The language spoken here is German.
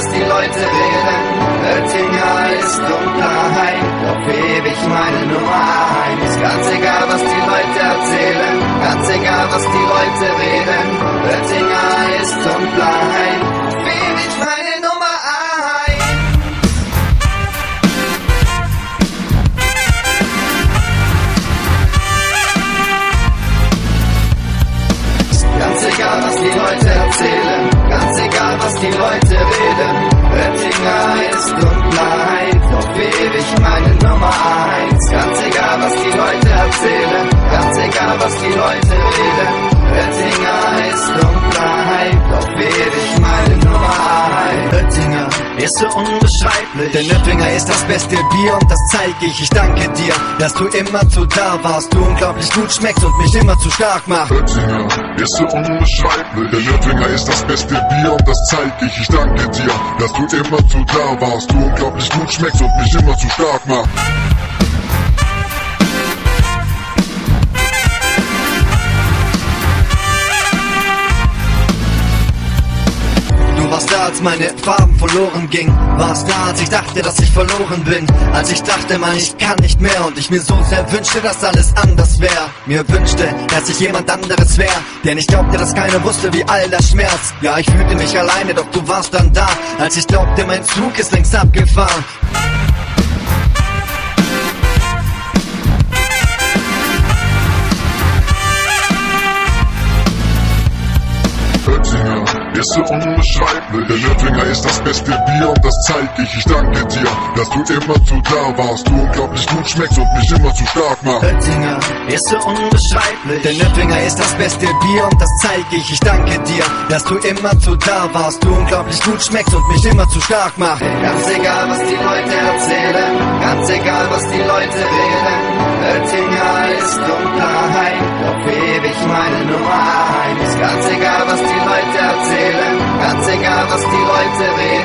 was die Leute reden. Oettinger ist Unklarheit, doch ewig meine Nummer eins. Ganz egal, was die Leute erzählen, ganz egal, was die Leute reden. Oettinger ist Unklarheit, doch ewig meine Nummer eins. Ganz egal, was die Leute erzählen, die Leute reden. Oettinger ist So unbeschreiblich. Denn Oettinger ist das beste Bier und das zeig ich. Ich danke dir, dass du immer zu da warst. Du unglaublich gut schmeckst und mich immer zu stark machst. Oettinger ist so unbeschreiblich. Denn Oettinger ist das beste Bier und das zeig ich. Ich danke dir, dass du immer zu da warst. Du unglaublich gut schmeckst und mich immer zu stark machst. Als meine Farben verloren gingen. Warst da, als ich dachte, dass ich verloren bin. Als ich dachte, man, ich kann nicht mehr. Und ich mir so sehr wünschte, dass alles anders wäre. Mir wünschte, dass ich jemand anderes wäre. Der nicht glaubte, dass keiner wusste, wie all das schmerzt. Ja, ich fühlte mich alleine, doch du warst dann da. Als ich glaubte, mein Zug ist längst abgefahren. So unbeschreiblich. Denn Oettinger ist das beste Bier und das zeig ich. Ich danke dir, dass du immer zu da warst. Du unglaublich gut schmeckst und mich immer zu stark machst. Oettinger ist so unbeschreiblich. Denn Oettinger ist das beste Bier und das zeig ich. Ich danke dir, dass du immer zu da warst. Du unglaublich gut schmeckst und mich immer zu stark machst. Ganz egal, was die Leute erzählen, ganz egal, was die Leute reden. Oettinger ist Was die Leute reden.